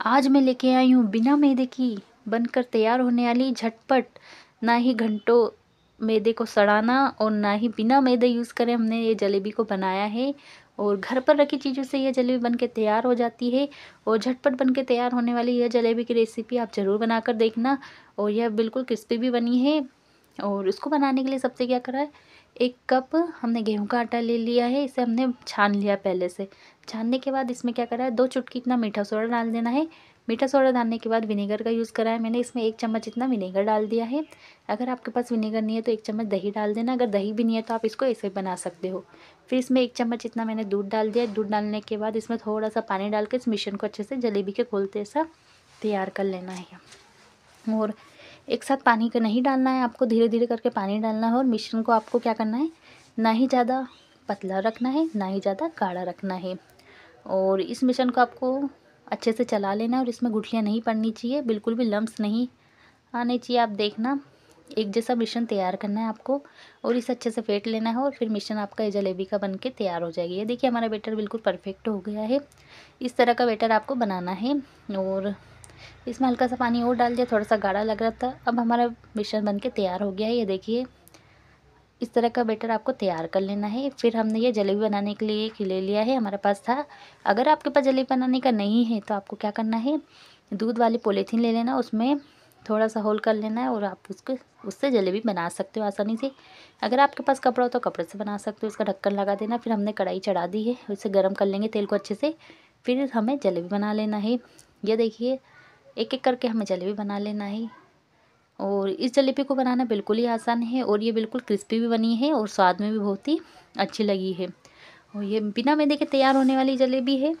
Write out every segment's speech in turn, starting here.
आज मैं लेके आई हूँ बिना मैदे की, बनकर तैयार होने वाली झटपट। ना ही घंटों मैदे को सड़ाना और ना ही बिना मैदे यूज़ करें हमने ये जलेबी को बनाया है और घर पर रखी चीज़ों से यह जलेबी बनके तैयार हो जाती है और झटपट बनके तैयार होने वाली यह जलेबी की रेसिपी आप ज़रूर बनाकर देखना और यह बिल्कुल क्रिस्पी भी बनी है। और इसको बनाने के लिए सबसे क्या करा है? एक कप हमने गेहूँ का आटा ले लिया है, इसे हमने छान लिया पहले से। छानने के बाद इसमें क्या करा है, दो चुटकी इतना मीठा सोडा डाल देना है। मीठा सोडा डालने के बाद विनेगर का यूज़ करा है मैंने, इसमें एक चम्मच इतना विनेगर डाल दिया है। अगर आपके पास विनेगर नहीं है तो एक चम्मच दही डाल देना, अगर दही भी नहीं है तो आप इसको ऐसे बना सकते हो। फिर इसमें एक चम्मच इतना मैंने दूध डाल दिया, दूध डालने के बाद इसमें थोड़ा सा पानी डाल के इस मिश्रण को अच्छे से जलेबी के खोलते ऐसा तैयार कर लेना है। और एक साथ पानी का नहीं डालना है, आपको धीरे धीरे करके पानी डालना है और मिश्रण को आपको क्या करना है? ना ही ज़्यादा पतला रखना है, ना ही ज़्यादा गाढ़ा रखना है। और इस मिश्रण को आपको अच्छे से चला लेना है और इसमें गुठलियाँ नहीं पड़नी चाहिए, बिल्कुल भी लम्स नहीं आने चाहिए। आप देखना, एक जैसा मिश्रण तैयार करना है आपको और इसे अच्छे से फेंट लेना है और फिर मिश्रण आपका जलेबी का बन के तैयार हो जाएगी। ये देखिए हमारा बेटर बिल्कुल परफेक्ट हो गया है। इस तरह का बेटर आपको बनाना है और इसमें हल्का सा पानी और डाल दिया, थोड़ा सा गाढ़ा लग रहा था। अब हमारा मिश्रण बन के तैयार हो गया है, ये देखिए। इस तरह का बेटर आपको तैयार कर लेना है। फिर हमने ये जलेबी बनाने के लिए ले लिया है, हमारे पास था। अगर आपके पास जलेबी बनाने का नहीं है तो आपको क्या करना है? दूध वाली पॉलीथीन ले लेना, उसमें थोड़ा सा होल कर लेना है और आप उसको, उससे जलेबी बना सकते हो आसानी से। अगर आपके पास कपड़ा हो तो कपड़े से बना सकते हो, इसका ढक्कन लगा देना। फिर हमने कढ़ाई चढ़ा दी है, उसे गर्म कर लेंगे तेल को अच्छे से। फिर हमें जलेबी बना लेना है। ये देखिए एक एक करके हमें जलेबी बना लेना है। और इस जलेबी को बनाना बिल्कुल ही आसान है और ये बिल्कुल क्रिस्पी भी बनी है और स्वाद में भी बहुत ही अच्छी लगी है। और ये बिना मैदे के तैयार होने वाली जलेबी है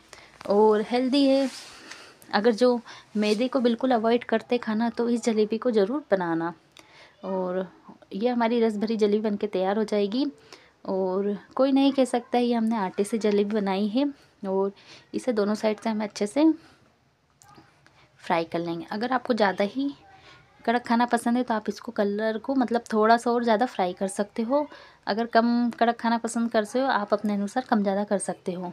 और हेल्दी है। अगर जो मैदे को बिल्कुल अवॉइड करते खाना तो इस जलेबी को ज़रूर बनाना। और ये हमारी रस भरी जलेबी बन तैयार हो जाएगी। और कोई नहीं कह सकता ये हमने आटे से जलेबी बनाई है और इसे दोनों साइड से हमें अच्छे से फ्राई कर लेंगे। अगर आपको ज़्यादा ही कड़क खाना पसंद है तो आप इसको कलर को मतलब थोड़ा सा और ज़्यादा फ्राई कर सकते हो। अगर कम कड़क खाना पसंद करते हो, आप अपने अनुसार कम ज़्यादा कर सकते हो।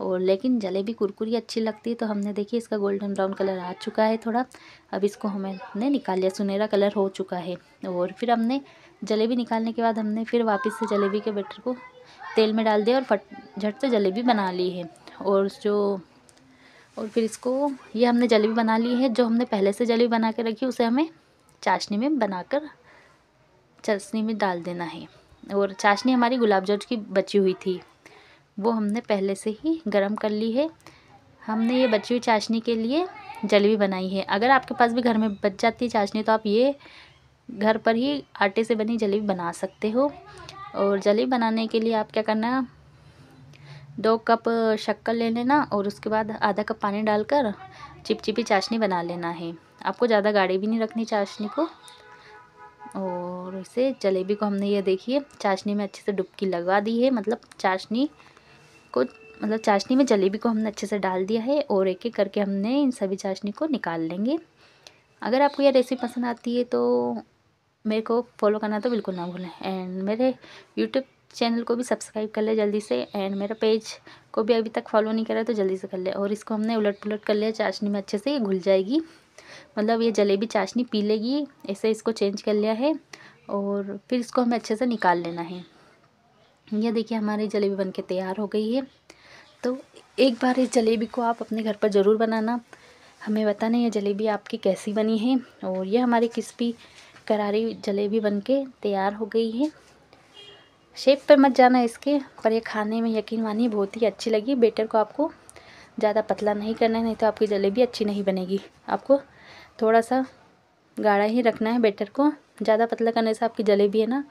और लेकिन जलेबी कुरकुरी अच्छी लगती है तो हमने देखिए इसका गोल्डन ब्राउन कलर आ चुका है थोड़ा। अब इसको हमने निकाल लिया, सुनहरा कलर हो चुका है। और फिर हमने जलेबी निकालने के बाद हमने फिर वापस से जलेबी के बैटर को तेल में डाल दिया और फट झट से जलेबी बना ली है। और जो और फिर इसको, ये हमने जलेबी बना ली है, जो हमने पहले से जलेबी बना के रखी उसे हमें चाशनी में बनाकर, चशनी में डाल देना है। और चाशनी हमारी गुलाब जामुन की बची हुई थी, वो हमने पहले से ही गरम कर ली है। हमने ये बची हुई चाशनी के लिए जलेबी बनाई है। अगर आपके पास भी घर में बच जाती है चाशनी तो आप ये घर पर ही आटे से बनी जलेबी बना सकते हो। और जलेबी बनाने के लिए आप क्या करना दो कप शक्कर ले लेना और उसके बाद आधा कप पानी डालकर चिपचिपी चाशनी बना लेना है। आपको ज़्यादा गाढ़ी भी नहीं रखनी चाशनी को। और इसे जलेबी को हमने ये देखिए, चाशनी में अच्छे से डुबकी लगवा दी है। मतलब चाशनी को मतलब चाशनी में जलेबी को हमने अच्छे से डाल दिया है और एक एक करके हमने इन सभी चाशनी को निकाल लेंगे। अगर आपको यह रेसिपी पसंद आती है तो मेरे को फॉलो करना तो बिल्कुल ना भूलें। एंड मेरे यूट्यूब चैनल को भी सब्सक्राइब कर ले जल्दी से, एंड मेरा पेज को भी अभी तक फॉलो नहीं करा तो जल्दी से कर ले। और इसको हमने उलट पुलट कर लिया, चाशनी में अच्छे से ये घुल जाएगी। मतलब ये जलेबी चाशनी पी लेगी, ऐसे इसको चेंज कर लिया है, और फिर इसको हमें अच्छे से निकाल लेना है। यह देखिए हमारी जलेबी बन तैयार हो गई है। तो एक बार इस जलेबी को आप अपने घर पर ज़रूर बनाना। हमें बताना ये जलेबी आपकी कैसी बनी है, और ये हमारी क्रिस्पी करारी जलेबी बन के तैयार हो गई है। शेप पर मत जाना इसके, पर ये खाने में यकीन मानिए बहुत ही अच्छी लगी। बेटर को आपको ज़्यादा पतला नहीं करना है, नहीं तो आपकी जलेबी अच्छी नहीं बनेगी। आपको थोड़ा सा गाढ़ा ही रखना है बेटर को। ज़्यादा पतला करने से आपकी जलेबी है ना,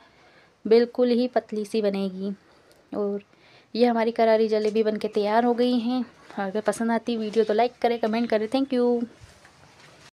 बिल्कुल ही पतली सी बनेगी। और ये हमारी करारी जलेबी बन के तैयार हो गई हैं। अगर पसंद आती वीडियो तो लाइक करें, कमेंट करें। Thank you.